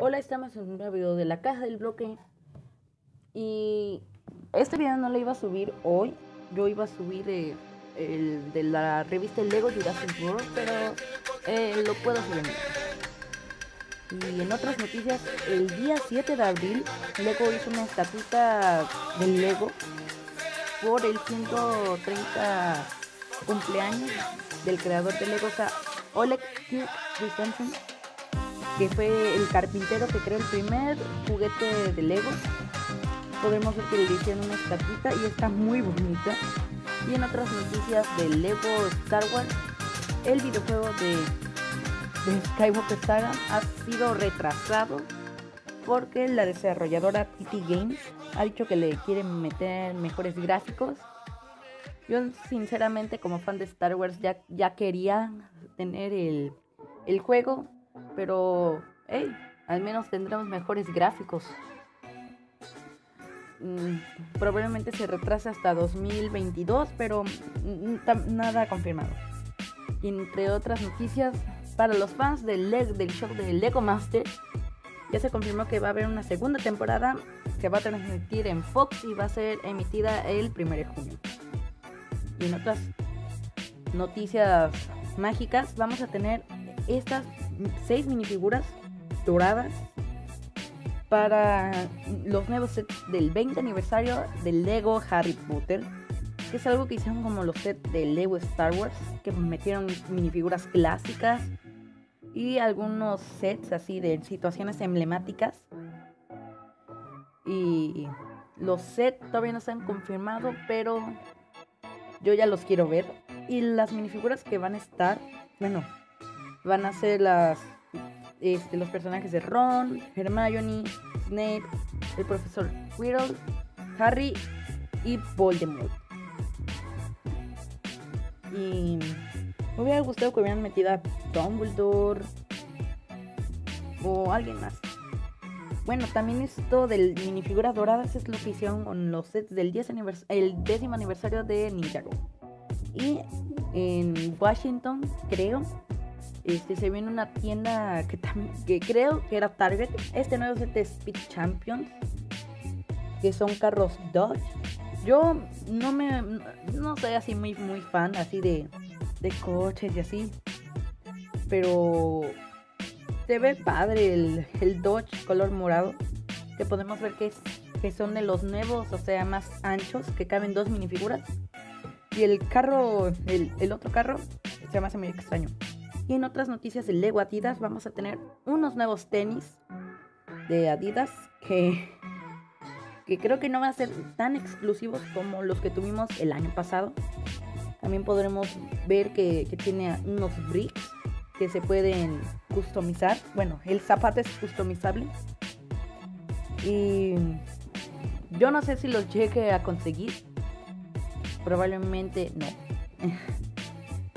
Hola, estamos en un nuevo video de la caja del bloque. Y este video no lo iba a subir hoy. Yo iba a subir eh, el de la revista Lego Jurassic World, pero eh, lo puedo subir. Y en otras noticias, el día 7 de abril, Lego hizo una estatuta del Lego por el 130 cumpleaños del creador de Lego, o sea, Oleg Christensen que fue el carpintero que creó el primer juguete de Lego. Podemos ver que le hicieron una estatuita y está muy bonita. Y en otras noticias de Lego Star Wars, el videojuego de, de Skywalker Saga ha sido retrasado porque la desarrolladora TT Games ha dicho que le quieren meter mejores gráficos. Yo sinceramente como fan de Star Wars ya, ya quería tener el, el juego pero, hey, al menos tendremos mejores gráficos. Mm, probablemente se retrasa hasta 2022, pero nada confirmado. Entre otras noticias, para los fans del, del show de Lego Master, ya se confirmó que va a haber una segunda temporada que va a transmitir en Fox y va a ser emitida el 1 de junio. Y en otras noticias mágicas, vamos a tener estas seis minifiguras doradas para los nuevos sets del 20 aniversario del Lego Harry Potter, que es algo que hicieron como los sets de Lego Star Wars, que metieron minifiguras clásicas y algunos sets así de situaciones emblemáticas. Y los sets todavía no se han confirmado, pero yo ya los quiero ver. Y las minifiguras que van a estar, bueno, van a ser las este, los personajes de Ron, Hermione, Snape, el profesor Quirrell, Harry y Voldemort. Y me hubiera gustado que hubieran metido a Dumbledore o alguien más. Bueno, también esto del minifiguras doradas es lo que hicieron con los sets del 10 el décimo aniversario de Ninjago. Y en Washington, creo, este, se ve en una tienda que, creo que era Target. Este nuevo set de Speed Champions, que son carros Dodge. Yo no me, no soy así muy, muy fan así de, de coches y así. Pero se ve padre el, el Dodge color morado. Que podemos ver que, es, que son de los nuevos, o sea, más anchos, que caben dos minifiguras. Y el carro, el, el otro carro, se me hace muy extraño. Y en otras noticias de Lego Adidas vamos a tener unos nuevos tenis de Adidas que, que creo que no van a ser tan exclusivos como los que tuvimos el año pasado. También podremos ver que, que tiene unos bricks que se pueden customizar. Bueno, el zapato es customizable. Y yo no sé si los llegue a conseguir. Probablemente no.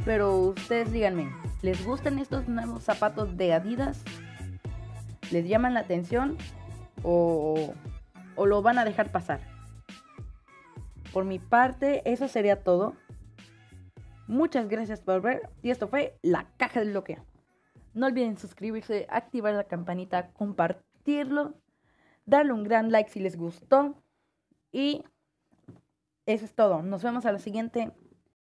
Pero ustedes díganme, ¿Les gustan estos nuevos zapatos de Adidas? ¿Les llaman la atención? ¿O, o lo van a dejar pasar? Por mi parte, eso sería todo. Muchas gracias por ver. Y esto fue la caja del bloqueo. No olviden suscribirse, activar la campanita, compartirlo, darle un gran like si les gustó. Y eso es todo. Nos vemos a la siguiente.